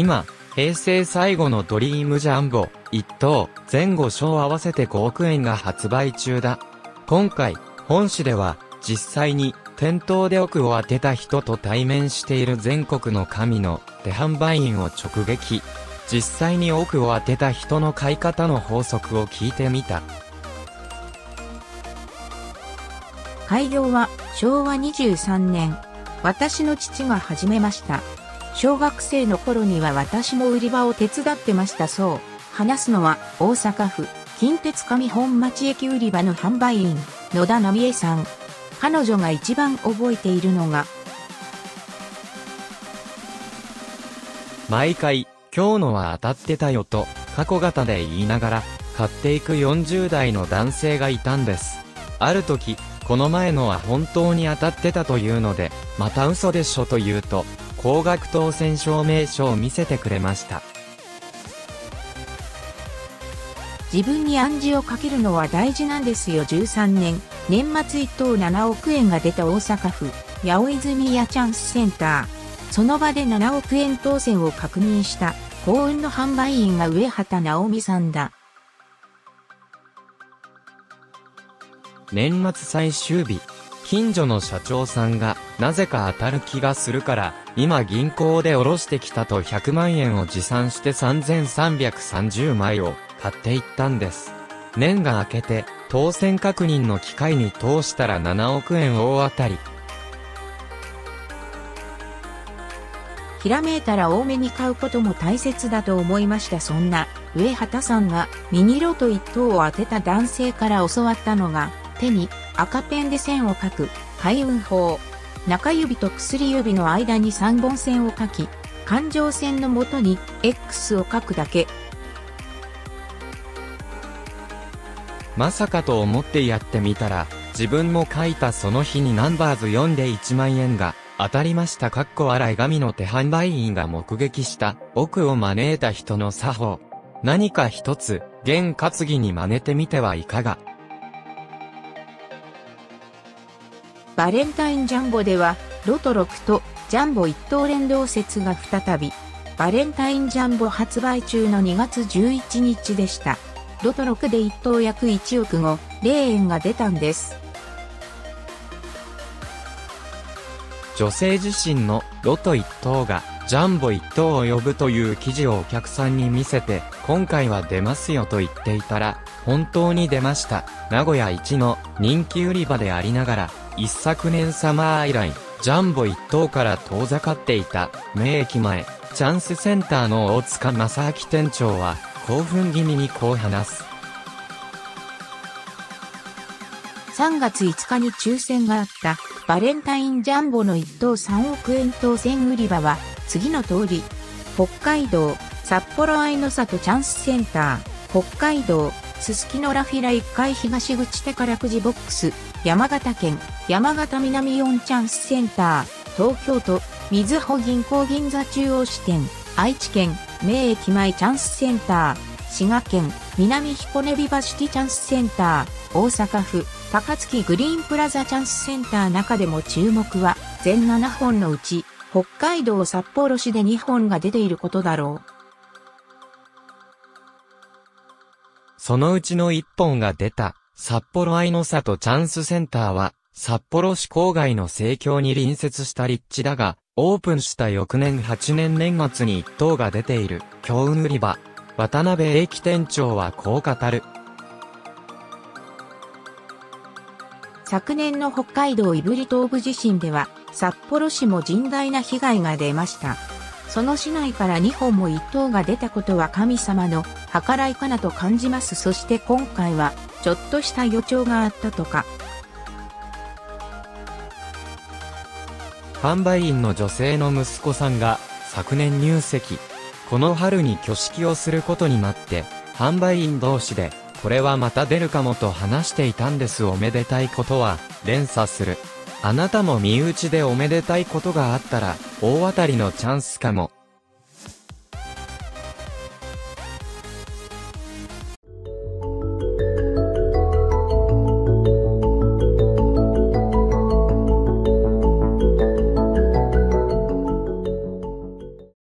今、平成最後のドリームジャンボ、1等、前後賞合わせて5億円が発売中だ。今回、本誌では、実際に、店頭で億を当てた人と対面している全国の神の手販売員を直撃。実際に億を当てた人の買い方の法則を聞いてみた。開業は昭和23年。私の父が始めました。小学生の頃には私も売り場を手伝ってましたそう。話すのは大阪府近鉄上本町駅売り場の販売員野田奈美恵さん。彼女が一番覚えているのが毎回今日のは当たってたよと過去型で言いながら買っていく40代の男性がいたんです。ある時この前のは本当に当たってたというので、また嘘でしょと言うと、高額当選証明書を見せてくれました。自分に暗示をかけるのは大事なんですよ13年、年末1等7億円が出た大阪府、八尾泉屋チャンスセンター。その場で7億円当選を確認した幸運の販売員が上畑直美さんだ。年末最終日、近所の社長さんが、なぜか当たる気がするから、今銀行で下ろしてきたと100万円を持参して3330枚を買っていったんです。年が明けて、当選確認の機械に通したら7億円大当たり。ひらめいたら多めに買うことも大切だと思いました。そんな、上畑さんがミニロト1等を当てた男性から教わったのが、手に赤ペンで線を描く開運法。中指と薬指の間に3本線を描き、環状線のもとに X を書くだけ。まさかと思ってやってみたら、自分も書いたその日にナンバーズ読んで1万円が当たりました。かっこ洗い紙の手販売員が目撃した奥を招いた人の作法。何か一つ、験担ぎに真似てみてはいかがバレンタインジャンボでは、ロト6とジャンボ1等連動説が再び、バレンタインジャンボ発売中の2月11日でした。ロト6で1等約1億後、0円が出たんです。女性自身のロト1等がジャンボ1等を呼ぶという記事をお客さんに見せて、今回は出ますよと言っていたら、本当に出ました。名古屋一の人気売り場でありながら、一昨年サマー以来、ジャンボ一等から遠ざかっていた、名駅前、チャンスセンターの大塚正明店長は、興奮気味にこう話す。3月5日に抽選があったバレンタインジャンボの1等3億円当選売り場は次の通り、北海道札幌愛の里チャンスセンター、北海道すすきのラフィラ1階東口宝くじボックス、山形県、山形南4チャンスセンター、東京都、みずほ銀行銀座中央支店、愛知県、名駅前チャンスセンター、滋賀県、南彦根ビバシティチャンスセンター、大阪府、高槻グリーンプラザチャンスセンター中でも注目は、全7本のうち、北海道札幌市で2本が出ていることだろう。そのうちの一本が出た、札幌愛の里チャンスセンターは、札幌市郊外の盛況に隣接した立地だが、オープンした翌年8年年末に一等が出ている、強運売り場。渡辺英樹店長はこう語る。昨年の北海道胆振東部地震では、札幌市も甚大な被害が出ました。その市内から2本も1等が出たことは神様の計らいかなと感じます。そして今回は、ちょっとした予兆があったとか。販売員の女性の息子さんが、昨年入籍。この春に挙式をすることになって、販売員同士で、これはまた出るかもと話していたんですおめでたいことは、連鎖する。あなたも身内でおめでたいことがあったら、大当たりのチャンスかも。